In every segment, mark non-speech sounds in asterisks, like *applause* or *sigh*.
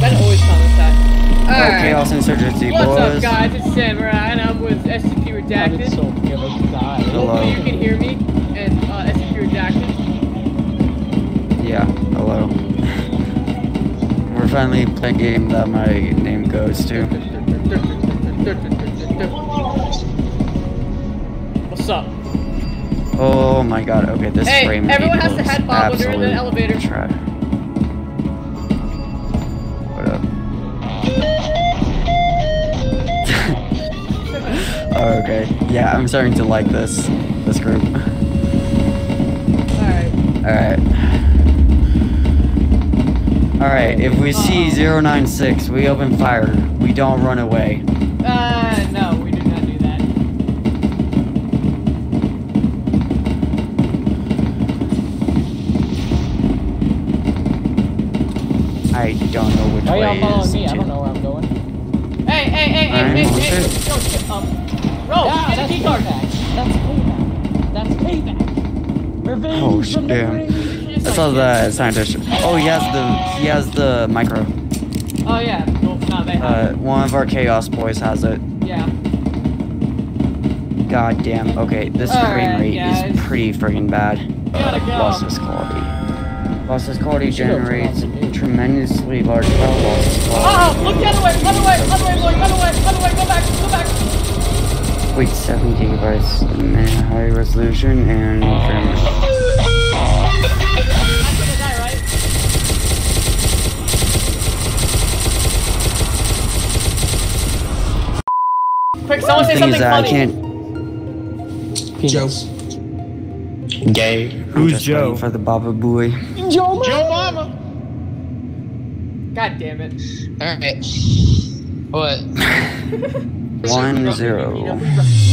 That always comments that. Alright. Chaos Insurgency, What's boys. up, guys? It's Samurai, and I'm with SCP Redacted. so gonna die. Hello. Hopefully you can hear me, and uh, SCP Redacted. Yeah, hello. We're finally playing a game that my name goes to. What's up? Oh my god, okay, this Hey, frame everyone rate has to looks head bob when they're in the elevator. Trash. Oh, okay. Yeah, I'm starting to like this this group. Alright. Alright. Alright, if we see 096, we open fire. We don't run away. Uh, no, we do not do that. I don't know which Why way y'all following me? I don't know where I'm going. Hey, hey, hey, hey, Alright, hey, well, hey, shit. Yo, shit, um, bro, yeah, get a key card. payback. That's payback. That's payback. Revenge Oh, from shit, the damn. grave. It's I saw the scientist. Oh, he has the he has the micro. Oh, yeah. Well, no, they have Uh, one of our chaos boys has it. it. Yeah. God damn. Okay, this Alright, frame rate guys. is pretty freaking bad. Gotta go. Lossless quality. Lossless quality should go turn generates off the game. tremendously large power losses. Oh, look the other way, other way, other way, boy, other way, other way, go back, go back. Wait, 7 gigabytes, man, high resolution and frame rate. I'm gonna die, right? Quick, someone say thing something is that I can't. Penis. Gay. I'm Who's just Joe? for the Baba Booey. Joe, Joe Mama. God damn it. Alright. What? *laughs* *laughs* One zero.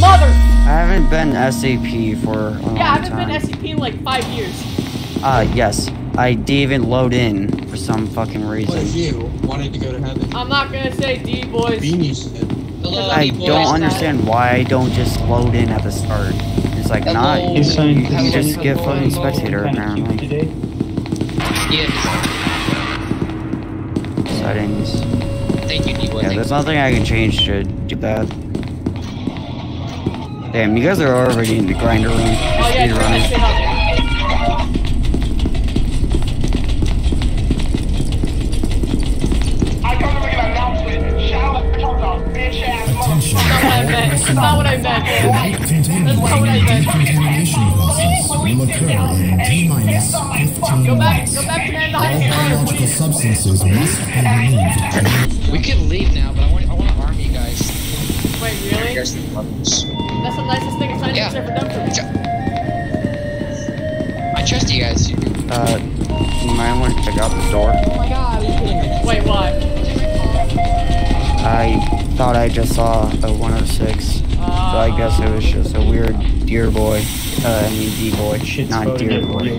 Mother! I haven't been SCP for a long Yeah, I haven't time. been SCP in like five years. Ah, yes. I didn't even load in for some fucking was reason. you wanted to go to heaven. I'm not gonna say D boys. Beanie said. I don't understand why I don't just load in at the start. It's like not. Hello. You, He's saying- you just get fucking spectator apparently. Yeah. Settings. Thank you, D-Boy. Yeah, there's nothing I can change to do that. Damn, you guys are already in the grinder room. Oh yeah, That's not what I meant. That's not what I meant. containment That's not what I meant. decontamination process will occur in T minus 15 Go back, minutes. go back to man All behind the biological substances must be removed. We could leave now, but I want I want to arm you guys. Wait, really? guys think weapons. That's the nicest thing a scientist Yeah. ever done for me. I trust you guys. Uh, you might want to check out the door. Oh my god, are you kidding me? Wait, what? I thought I just saw a 106, so I guess it was just a weird deer boy. Uh, I mean D boy, not deer boy.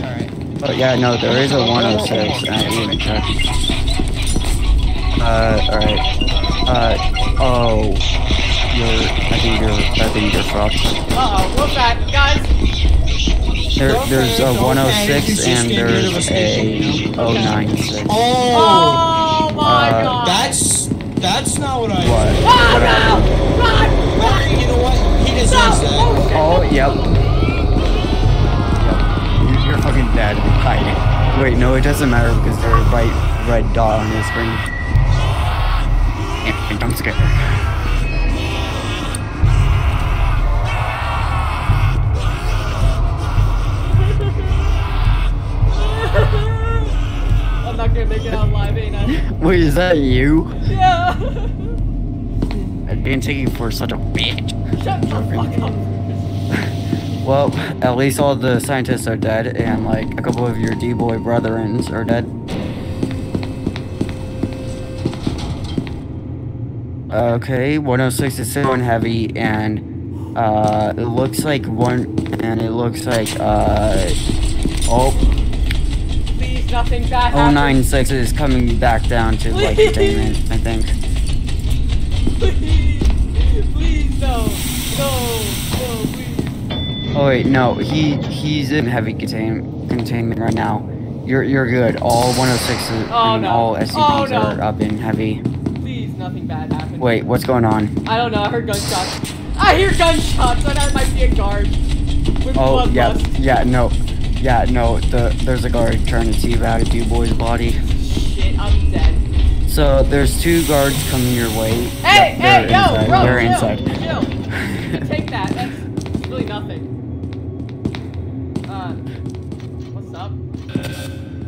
Alright. But yeah, no, there is a 106, and I didn't even check. Uh, alright. Uh, oh. You're, I think you're, I think you're fucked. Uh-oh, what's that? Guys, There, there's a 106 and there's a 096. Oh, oh my Uh, god. that's that's not what I. What? Oh What no! happened? Run! Run! You know what? He deserves that. Oh, oh, yep. Yep. You- You're fucking dead. Hiding. Wait, no, it doesn't matter because there's a bright red dot on his screen. And I'm scared. I'm gonna make it out live, ain't I? *laughs* Wait, is that you? Yeah! I've been taking for such a bitch. Shut the fuck up. *laughs* Well, at least all the scientists are dead, and like a couple of your D-boy brethrens are dead. Okay, 106 is in heavy, and uh, it looks like one, and it looks like uh, oh, nothing bad happens. 096 is coming back down to like containment, *laughs* I think. Please, please, no, no, no, please. Oh wait, no, he he's in heavy contain containment right now. You're you're good. All 106s Oh, I mean, oh, no. all SCPs Oh, no. are up in heavy. Please, nothing bad happen. Wait, what's going on? I don't know. I heard gunshots. I hear gunshots. It might be a guard. With Oh yeah, bloodlust. yeah, no, yeah, no. The there's a guard trying to teabag out of you boy's body. Shit, I'm dead. So there's two guards coming your way. Hey, Yep, hey, they're yo, bro, they're chill, inside. chill. *laughs* Take that. That's really nothing. Uh, what's up?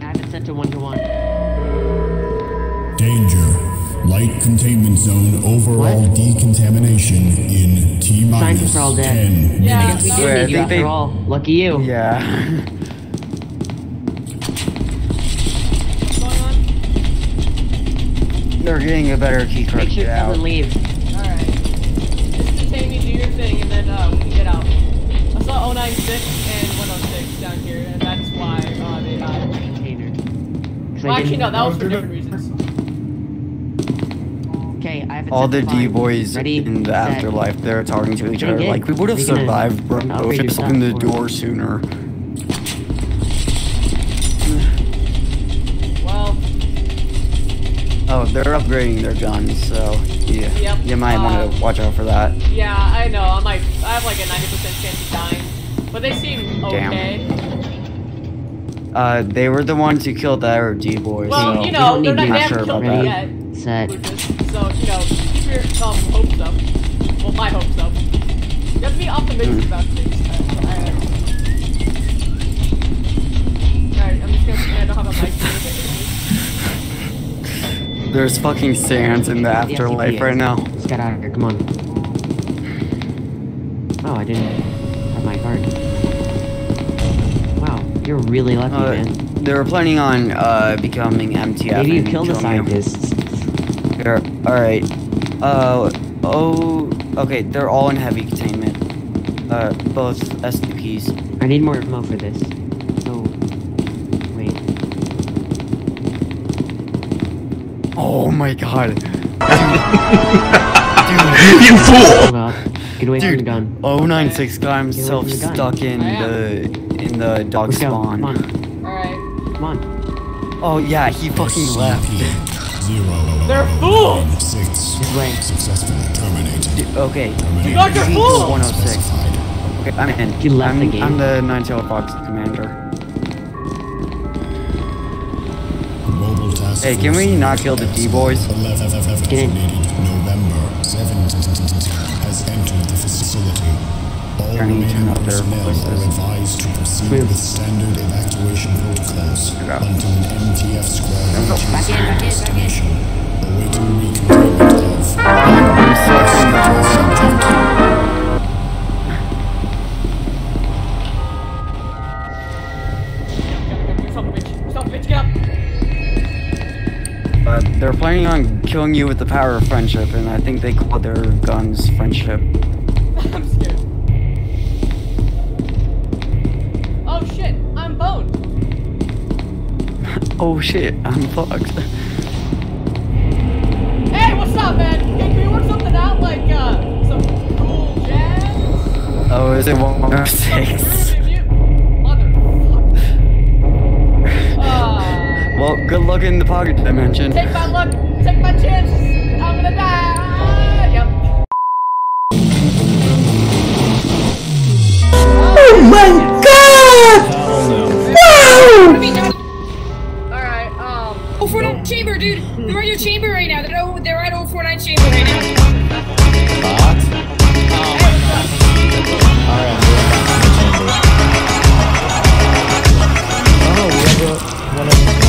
I have it set to one to one. Danger. Containment zone overall What? decontamination in T minus all 10 Yeah, I minutes. guess we Yeah, I did need you think after they- all. Lucky you. Yeah. What's going on? they're getting a better key card Make sure it out. doesn't leave. Alright. Just detain me, do your thing, and then uh, we can get out. I saw 096 and 106 down here, and that's why uh, they died. Container. 'Cause I Well, actually, no, that was for different reasons. Okay, I have it All the. D boys Ready, in the set. afterlife, they're talking to each other it. like we would have Are you gonna- survived, bro. gonna If upgrade just your opened the door sooner. Well, Oh, they're upgrading their guns, so yeah, Yep, you might want uh, to watch out for that. yeah, I know. I might. I have like a 90% chance of dying, but they seem Damn. okay. Uh, they were the ones who killed the other D boys. Well, so you know, don't they're need not, to- they Not sure about that. yet. Set. Lucas. So, you know, keep um, hopes up. Well, my hopes up. You have to be optimistic Hmm. about things. Alright. Alright, I'm just gonna pretend I don't have a mic. There's fucking sands in the The afterlife right now. Let's get out of here. Come on. Oh, I didn't have my card. Wow, you're really lucky, Uh, man. they were planning on uh becoming MTF. Maybe you and killed the scientists. All right. Uh oh. Okay, they're all in heavy containment. Uh, both SCPs. I need more ammo for this. Oh, wait. Oh my god. Dude, *laughs* You fool! Oh. Get away from the Dude, gun. 096 got himself Get away from the gun. stuck in the in the dog Let's go. spawn. Come on. Alright. Come on. Oh yeah, he fucking left. Zero. They're fools! Six. This way. Successfully terminated. Dude, okay. You guys are fools! 106. Okay, I'm in. He left I'm, the game. I'm the Nine Tailed Fox commander. Mobile task Hey, can we not kill the D-boys? Get in. November 7th Turning remaining up their voices. advised to proceed Move. with standard evacuation protocols until an MTF squad reaches their back in, back in. destination, awaiting recontainment of the subject. They're planning on killing you with the power of friendship, and I think they call their guns friendship. *laughs* I'm scared. Oh shit, I'm boned. *laughs* Oh shit, I'm fucked. Hey, what's up, man? Hey, can we work something out? Like, uh, some cool jazz? Oh, is it 106? Motherfucker. Uh, Well, good luck in the pocket dimension. take my luck, take my chances. I'm gonna die. Alright, um. 049 chamber, dude. They're at your chamber right now. They're, oh, they're at 049 chamber right now. Very sorry.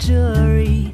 Jury,